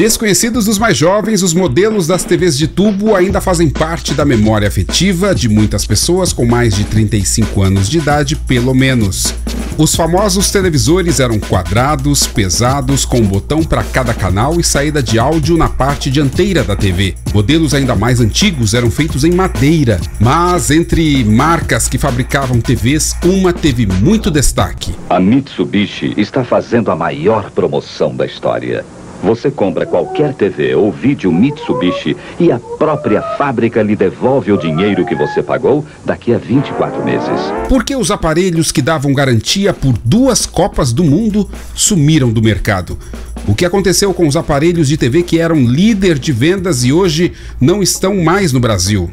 Desconhecidos dos mais jovens, os modelos das TVs de tubo ainda fazem parte da memória afetiva de muitas pessoas com mais de 35 anos de idade, pelo menos. Os famosos televisores eram quadrados, pesados, com um botão para cada canal e saída de áudio na parte dianteira da TV. Modelos ainda mais antigos eram feitos em madeira, mas entre marcas que fabricavam TVs, uma teve muito destaque. A Mitsubishi está fazendo a maior promoção da história. Você compra qualquer TV ou vídeo Mitsubishi e a própria fábrica lhe devolve o dinheiro que você pagou daqui a 24 meses. Porque os aparelhos que davam garantia por duas Copas do Mundo sumiram do mercado. O que aconteceu com os aparelhos de TV que eram líder de vendas e hoje não estão mais no Brasil?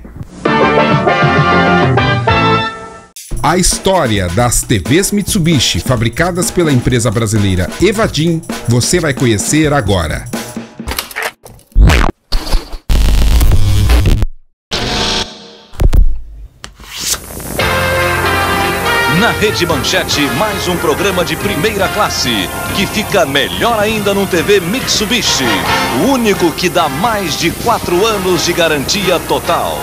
A história das TVs Mitsubishi fabricadas pela empresa brasileira Evadim você vai conhecer agora. Na Rede Manchete, mais um programa de primeira classe, que fica melhor ainda no TV Mitsubishi. O único que dá mais de quatro anos de garantia total.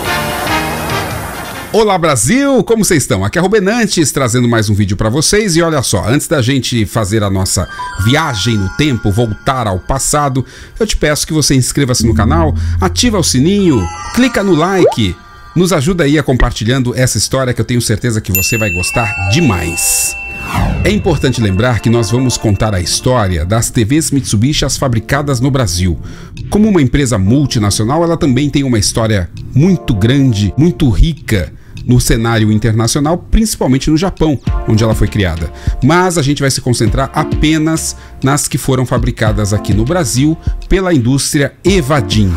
Olá Brasil, como vocês estão? Aqui é Rubenantes trazendo mais um vídeo para vocês e olha só, antes da gente fazer a nossa viagem no tempo, voltar ao passado, eu te peço que você inscreva-se no canal, ativa o sininho, clica no like, nos ajuda aí a compartilhando essa história que eu tenho certeza que você vai gostar demais. É importante lembrar que nós vamos contar a história das TVs Mitsubishi fabricadas no Brasil. Como uma empresa multinacional, ela também tem uma história muito grande, muito rica no cenário internacional, principalmente no Japão, onde ela foi criada. Mas a gente vai se concentrar apenas nas que foram fabricadas aqui no Brasil pela indústria Evadim.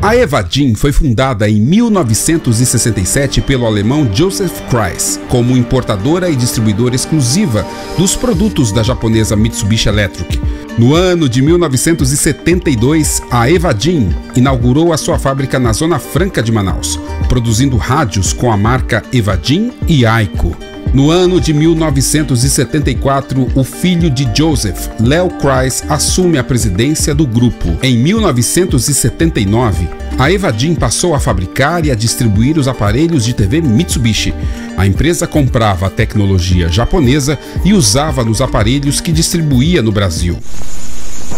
A Evadim foi fundada em 1967 pelo alemão Joseph Kreis como importadora e distribuidora exclusiva dos produtos da japonesa Mitsubishi Electric. No ano de 1972, a Evadim inaugurou a sua fábrica na Zona Franca de Manaus, produzindo rádios com a marca Evadim e Aiko. No ano de 1974, o filho de Joseph, Leo Kreis, assume a presidência do grupo. Em 1979, a Evadim passou a fabricar e a distribuir os aparelhos de TV Mitsubishi. A empresa comprava a tecnologia japonesa e usava nos aparelhos que distribuía no Brasil.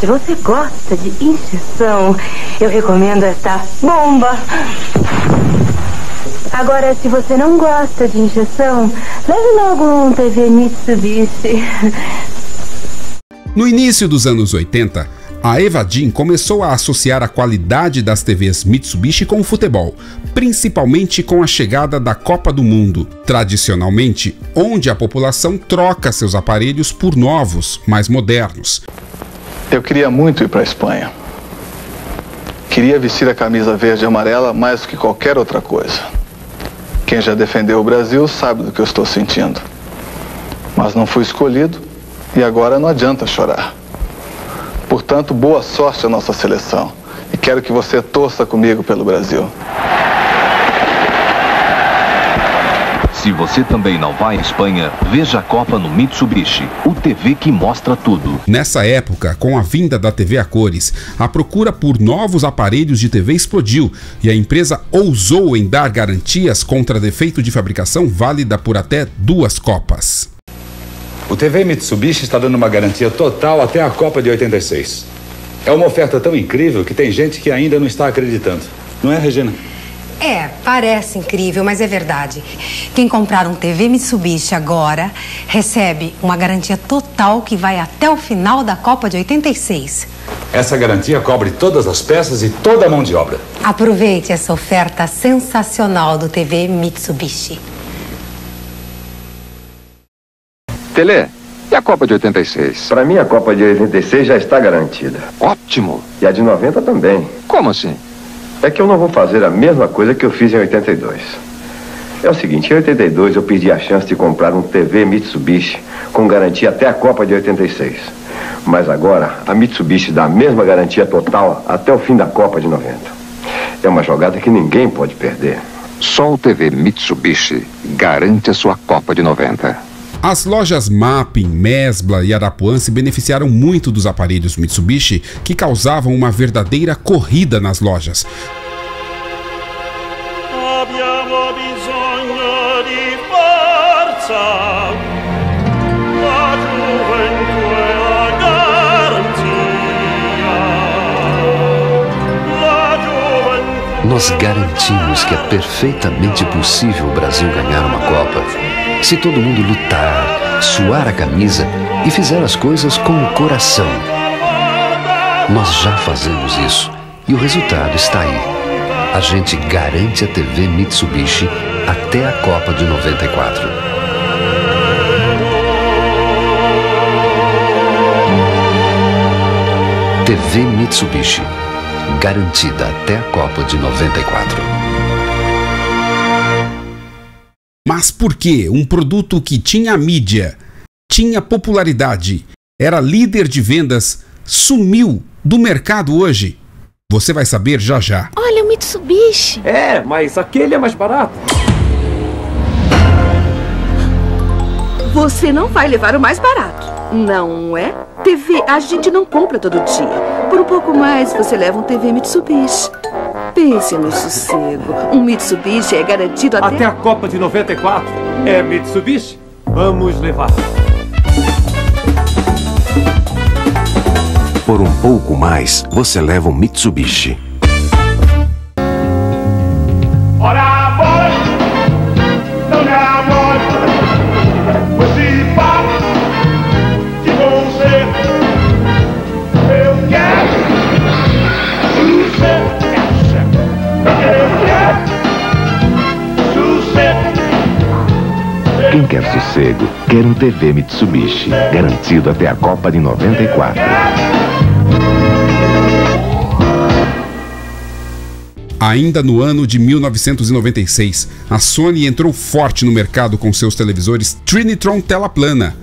Se você gosta de injeção, eu recomendo esta bomba. Agora, se você não gosta de injeção, leve logo um TV Mitsubishi. No início dos anos 80, a Evadim começou a associar a qualidade das TVs Mitsubishi com o futebol, principalmente com a chegada da Copa do Mundo, tradicionalmente onde a população troca seus aparelhos por novos, mais modernos. Eu queria muito ir para a Espanha. Queria vestir a camisa verde e amarela mais do que qualquer outra coisa. Quem já defendeu o Brasil sabe do que eu estou sentindo. Mas não fui escolhido e agora não adianta chorar. Portanto, boa sorte à nossa seleção. E quero que você torça comigo pelo Brasil. Se você também não vai à Espanha, veja a Copa no Mitsubishi, o TV que mostra tudo. Nessa época, com a vinda da TV a cores, a procura por novos aparelhos de TV explodiu e a empresa ousou em dar garantias contra defeito de fabricação válida por até duas Copas. O TV Mitsubishi está dando uma garantia total até a Copa de 86. É uma oferta tão incrível que tem gente que ainda não está acreditando. Não é, Regina? É, parece incrível, mas é verdade. Quem comprar um TV Mitsubishi agora recebe uma garantia total que vai até o final da Copa de 86. Essa garantia cobre todas as peças e toda a mão de obra. Aproveite essa oferta sensacional do TV Mitsubishi. Tele, e a Copa de 86? Para mim, a Copa de 86 já está garantida. Ótimo. E a de 90 também. Como assim? É que eu não vou fazer a mesma coisa que eu fiz em 82. É o seguinte, em 82 eu perdi a chance de comprar um TV Mitsubishi com garantia até a Copa de 86. Mas agora a Mitsubishi dá a mesma garantia total até o fim da Copa de 90. É uma jogada que ninguém pode perder. Só o TV Mitsubishi garante a sua Copa de 90. As lojas Mapping, Mesbla e Arapuã se beneficiaram muito dos aparelhos Mitsubishi que causavam uma verdadeira corrida nas lojas. Nós garantimos que é perfeitamente possível o Brasil ganhar uma Copa. Se todo mundo lutar, suar a camisa e fizer as coisas com o coração. Nós já fazemos isso e o resultado está aí. A gente garante a TV Mitsubishi até a Copa de 94. TV Mitsubishi. Garantida até a Copa de 94. Mas por que um produto que tinha mídia, tinha popularidade, era líder de vendas, sumiu do mercado hoje? Você vai saber já já. Olha o Mitsubishi. É, mas aquele é mais barato. Você não vai levar o mais barato, não é? TV a gente não compra todo dia. Por um pouco mais você leva um TV Mitsubishi. Pense no sossego. Um Mitsubishi é garantido até... Até a Copa de 94. É Mitsubishi? Vamos levar. Por um pouco mais, você leva um Mitsubishi. Quer sossego, quer um TV Mitsubishi, garantido até a Copa de 94. Ainda no ano de 1996, a Sony entrou forte no mercado com seus televisores Trinitron tela plana.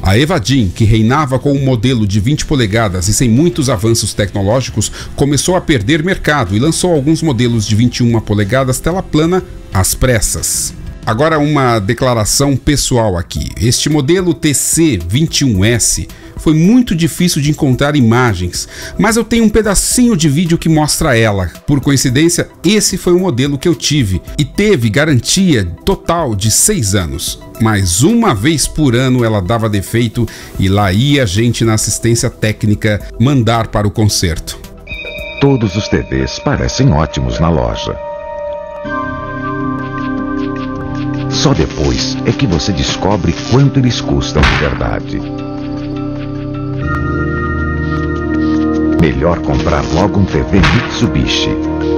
A Evadim, que reinava com um modelo de 20 polegadas e sem muitos avanços tecnológicos, começou a perder mercado e lançou alguns modelos de 21 polegadas tela plana às pressas. Agora uma declaração pessoal aqui. Este modelo TC21S foi muito difícil de encontrar imagens, mas eu tenho um pedacinho de vídeo que mostra ela. Por coincidência, esse foi o modelo que eu tive e teve garantia total de 6 anos. Mas uma vez por ano ela dava defeito e lá ia a gente na assistência técnica mandar para o conserto. Todos os TVs parecem ótimos na loja. Só depois é que você descobre quanto eles custam de verdade. Melhor comprar logo um TV Mitsubishi.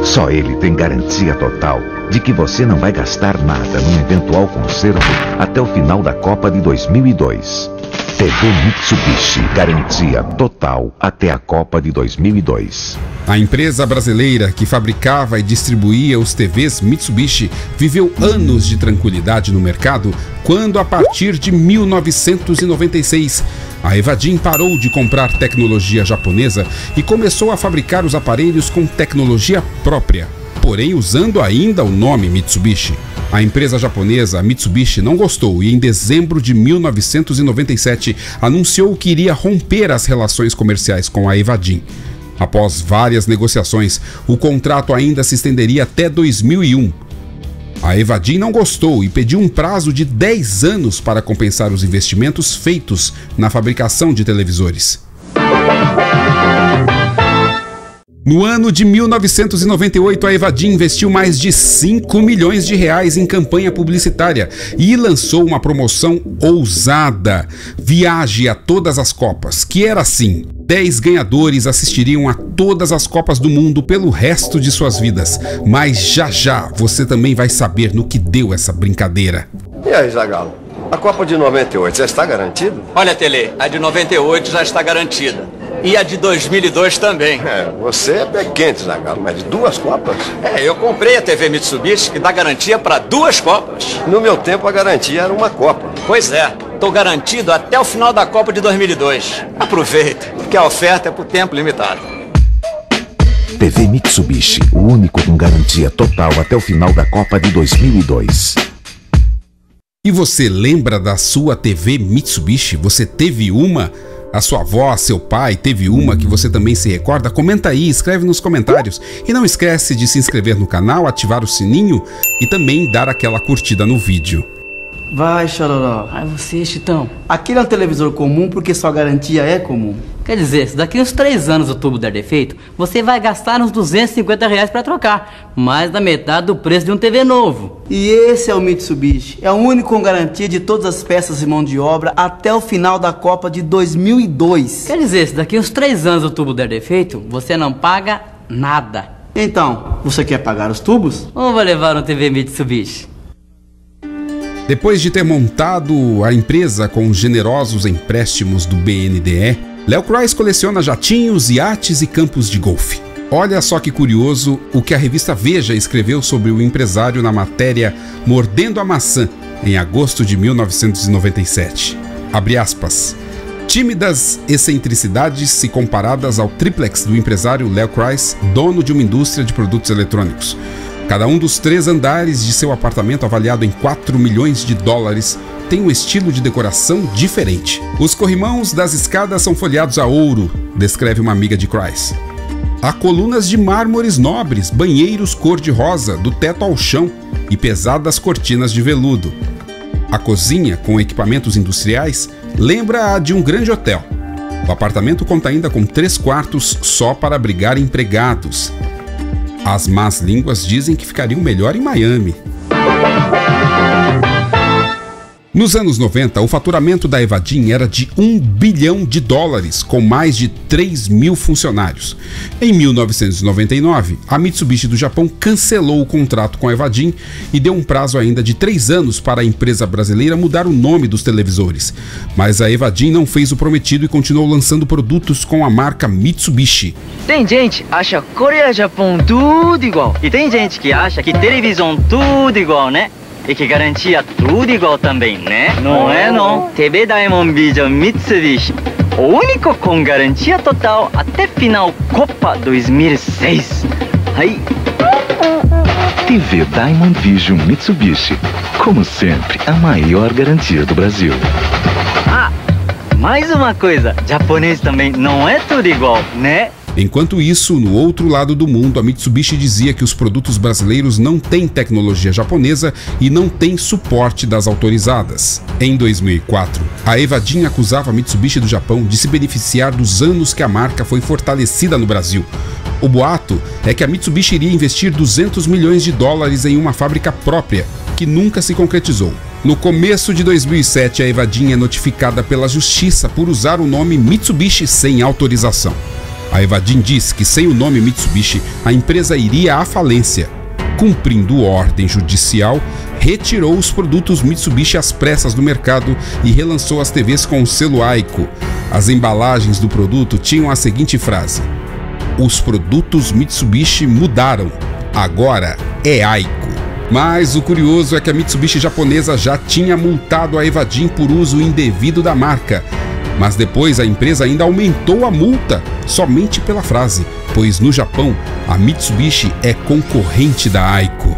Só ele tem garantia total de que você não vai gastar nada num eventual conserto até o final da Copa de 2002. TV Mitsubishi, garantia total até a Copa de 2002. A empresa brasileira que fabricava e distribuía os TVs Mitsubishi viveu anos de tranquilidade no mercado quando, a partir de 1996, a Evadim parou de comprar tecnologia japonesa e começou a fabricar os aparelhos com tecnologia própria, porém usando ainda o nome Mitsubishi. A empresa japonesa Mitsubishi não gostou e, em dezembro de 1997, anunciou que iria romper as relações comerciais com a Evadim. Após várias negociações, o contrato ainda se estenderia até 2001. A Evadim não gostou e pediu um prazo de 10 anos para compensar os investimentos feitos na fabricação de televisores. No ano de 1998, a Evadim investiu mais de 5 milhões de reais em campanha publicitária e lançou uma promoção ousada, Viaje a Todas as Copas, que era assim: 10 ganhadores assistiriam a todas as Copas do Mundo pelo resto de suas vidas. Mas já já você também vai saber no que deu essa brincadeira. E aí, Zagalo? A Copa de 98 já está garantida? Olha, Tele, a de 98 já está garantida. E a de 2002 também. É, você é pé quente, Zagalo, mas duas Copas? É, eu comprei a TV Mitsubishi que dá garantia para duas Copas. No meu tempo, a garantia era uma Copa. Pois é, estou garantido até o final da Copa de 2002. Aproveita, porque a oferta é por tempo limitado. TV Mitsubishi, o único com garantia total até o final da Copa de 2002. E você lembra da sua TV Mitsubishi? Você teve uma? A sua avó, seu pai teve uma que você também se recorda? Comenta aí, escreve nos comentários. E não esquece de se inscrever no canal, ativar o sininho e também dar aquela curtida no vídeo. Vai, Chororó. Ai, você, Chitão. Aquele é um televisor comum porque sua garantia é comum. Quer dizer, se daqui uns três anos o tubo der defeito, você vai gastar uns 250 reais pra trocar. Mais da metade do preço de um TV novo. E esse é o Mitsubishi. É o único com garantia de todas as peças e mão de obra até o final da Copa de 2002. Quer dizer, se daqui uns três anos o tubo der defeito, você não paga nada. Então, você quer pagar os tubos? Ou vai levar um TV Mitsubishi? Depois de ter montado a empresa com generosos empréstimos do BNDE, Léo Croix coleciona jatinhos, iates e campos de golfe. Olha só que curioso o que a revista Veja escreveu sobre o empresário na matéria Mordendo a Maçã, em agosto de 1997. Abre aspas. Tímidas excentricidades se comparadas ao triplex do empresário Léo Croix, dono de uma indústria de produtos eletrônicos. Cada um dos três andares de seu apartamento, avaliado em 4 milhões de dólares, tem um estilo de decoração diferente. Os corrimãos das escadas são folheados a ouro, descreve uma amiga de Christ. Há colunas de mármores nobres, banheiros cor-de-rosa, do teto ao chão e pesadas cortinas de veludo. A cozinha, com equipamentos industriais, lembra a de um grande hotel. O apartamento conta ainda com três quartos só para abrigar empregados. As más línguas dizem que ficariam melhor em Miami. Nos anos 90, o faturamento da Evadim era de 1 bilhão de dólares, com mais de 3 mil funcionários. Em 1999, a Mitsubishi do Japão cancelou o contrato com a Evadim e deu um prazo ainda de 3 anos para a empresa brasileira mudar o nome dos televisores. Mas a Evadim não fez o prometido e continuou lançando produtos com a marca Mitsubishi. Tem gente que acha Coreia Japão tudo igual. E tem gente que acha que televisão tudo igual, né? E que garantia tudo igual também, né? Não é não. TV Diamond Vision Mitsubishi. O único com garantia total até final Copa 2006. Aí. TV Diamond Vision Mitsubishi. Como sempre, a maior garantia do Brasil. Ah, mais uma coisa. Japonês também não é tudo igual, né? Enquanto isso, no outro lado do mundo, a Mitsubishi dizia que os produtos brasileiros não têm tecnologia japonesa e não têm suporte das autorizadas. Em 2004, a Evadin acusava a Mitsubishi do Japão de se beneficiar dos anos que a marca foi fortalecida no Brasil. O boato é que a Mitsubishi iria investir 200 milhões de dólares em uma fábrica própria, que nunca se concretizou. No começo de 2007, a Evadin é notificada pela justiça por usar o nome Mitsubishi sem autorização. A Evadim diz que sem o nome Mitsubishi, a empresa iria à falência. Cumprindo ordem judicial, retirou os produtos Mitsubishi às pressas do mercado e relançou as TVs com o selo Aiko. As embalagens do produto tinham a seguinte frase: Os produtos Mitsubishi mudaram. Agora é Aiko. Mas o curioso é que a Mitsubishi japonesa já tinha multado a Evadim por uso indevido da marca mas depois a empresa ainda aumentou a multa somente pela frase, pois no Japão a Mitsubishi é concorrente da Aiko.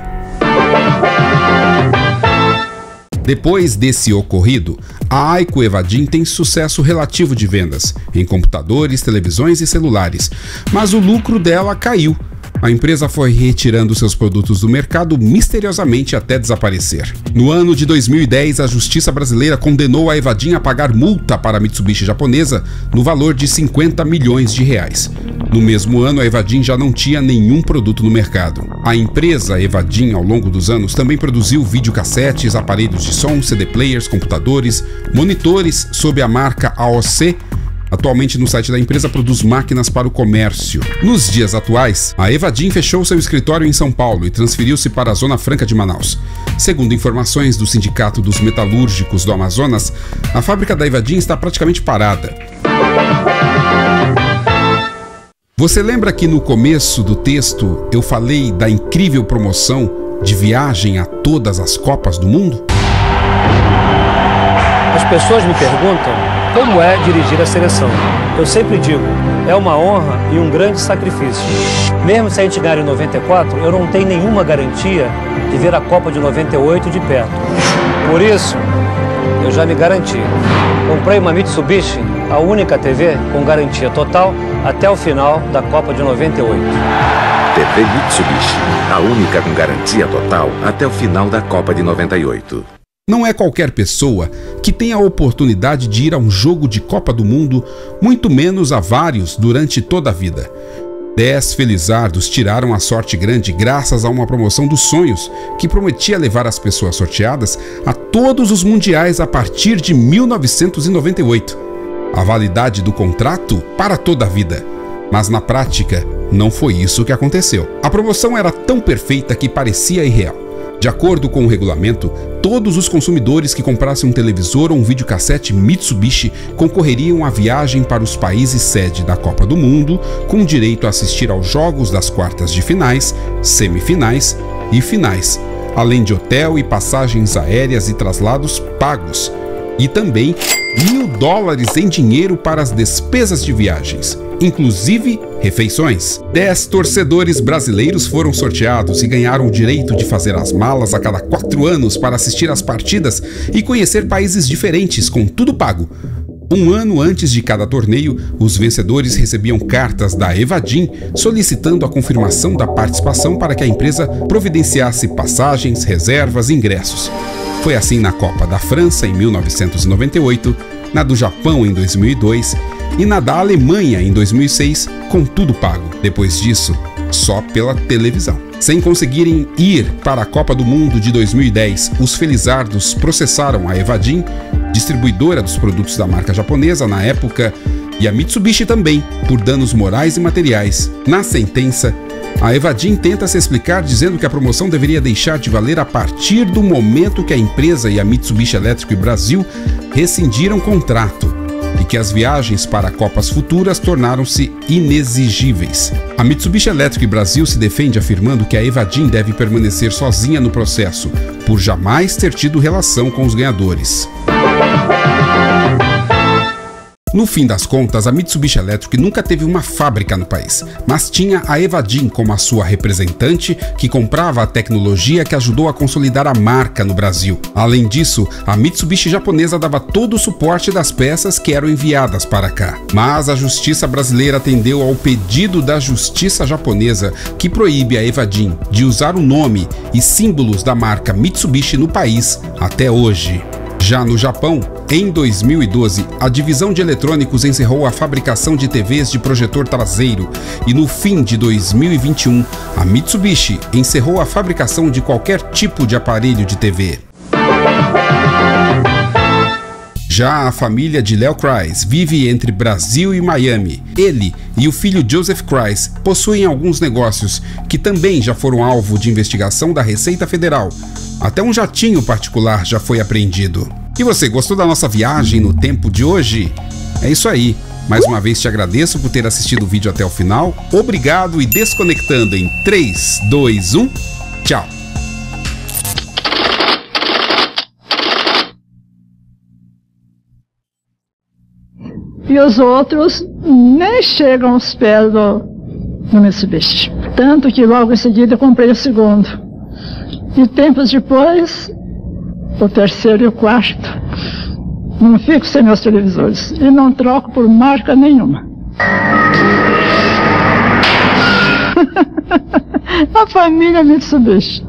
Depois desse ocorrido, a Aiko Evadim tem sucesso relativo de vendas em computadores, televisões e celulares, mas o lucro dela caiu a empresa foi retirando seus produtos do mercado misteriosamente até desaparecer. No ano de 2010, a justiça brasileira condenou a Evadim a pagar multa para a Mitsubishi japonesa no valor de 50 milhões de reais. No mesmo ano, a Evadim já não tinha nenhum produto no mercado. A empresa Evadim, ao longo dos anos, também produziu videocassetes, aparelhos de som, CD players, computadores, monitores sob a marca AOC Atualmente, no site da empresa produz máquinas para o comércio. Nos dias atuais, a Evadim fechou seu escritório em São Paulo e transferiu-se para a Zona Franca de Manaus. Segundo informações do Sindicato dos Metalúrgicos do Amazonas, a fábrica da Evadim está praticamente parada. Você lembra que no começo do texto eu falei da incrível promoção de viagem a todas as Copas do Mundo? As pessoas me perguntam como é dirigir a seleção? Eu sempre digo, é uma honra e um grande sacrifício. Mesmo se a gente ganhar em 94, eu não tenho nenhuma garantia de ver a Copa de 98 de perto. Por isso, eu já me garanti. Comprei uma Mitsubishi, a única TV com garantia total até o final da Copa de 98. TV Mitsubishi, a única com garantia total até o final da Copa de 98. Não é qualquer pessoa que tem a oportunidade de ir a um jogo de Copa do Mundo, muito menos a vários durante toda a vida. Dez felizardos tiraram a sorte grande graças a uma promoção dos sonhos que prometia levar as pessoas sorteadas a todos os mundiais a partir de 1998. A validade do contrato para toda a vida. Mas na prática, não foi isso que aconteceu. A promoção era tão perfeita que parecia irreal. De acordo com o regulamento, todos os consumidores que comprassem um televisor ou um videocassete Mitsubishi concorreriam à viagem para os países sede da Copa do Mundo, com direito a assistir aos jogos das quartas de finais, semifinais e finais, além de hotel e passagens aéreas e traslados pagos, e também mil dólares em dinheiro para as despesas de viagens inclusive refeições. Dez torcedores brasileiros foram sorteados e ganharam o direito de fazer as malas a cada quatro anos para assistir às partidas e conhecer países diferentes, com tudo pago. Um ano antes de cada torneio, os vencedores recebiam cartas da Evadim solicitando a confirmação da participação para que a empresa providenciasse passagens, reservas e ingressos. Foi assim na Copa da França em 1998, na do Japão em 2002 e na da Alemanha em 2006, com tudo pago. Depois disso, só pela televisão. Sem conseguirem ir para a Copa do Mundo de 2010, os felizardos processaram a Evadim, distribuidora dos produtos da marca japonesa na época, e a Mitsubishi também, por danos morais e materiais. Na sentença, a Evadim tenta se explicar dizendo que a promoção deveria deixar de valer a partir do momento que a empresa e a Mitsubishi Elétrico Brasil rescindiram contrato e que as viagens para Copas futuras tornaram-se inexigíveis. A Mitsubishi Electric Brasil se defende afirmando que a Evadim deve permanecer sozinha no processo, por jamais ter tido relação com os ganhadores. No fim das contas, a Mitsubishi Electric nunca teve uma fábrica no país, mas tinha a Evadim como a sua representante, que comprava a tecnologia que ajudou a consolidar a marca no Brasil. Além disso, a Mitsubishi japonesa dava todo o suporte das peças que eram enviadas para cá. Mas a justiça brasileira atendeu ao pedido da justiça japonesa, que proíbe a Evadim de usar o nome e símbolos da marca Mitsubishi no país até hoje. Já no Japão, em 2012, a divisão de eletrônicos encerrou a fabricação de TVs de projetor traseiro e no fim de 2021, a Mitsubishi encerrou a fabricação de qualquer tipo de aparelho de TV. Já a família de Léo Kreis vive entre Brasil e Miami. Ele e o filho Joseph Kreis possuem alguns negócios que também já foram alvo de investigação da Receita Federal. Até um jatinho particular já foi apreendido. E você, gostou da nossa viagem no tempo de hoje? É isso aí. Mais uma vez te agradeço por ter assistido o vídeo até o final. Obrigado e desconectando em 3, 2, 1. Tchau. e os outros nem chegam aos pés do, do Mitsubishi. Tanto que logo em seguida eu comprei o segundo. E tempos depois, o terceiro e o quarto. Não fico sem meus televisores. E não troco por marca nenhuma. A família Mitsubishi.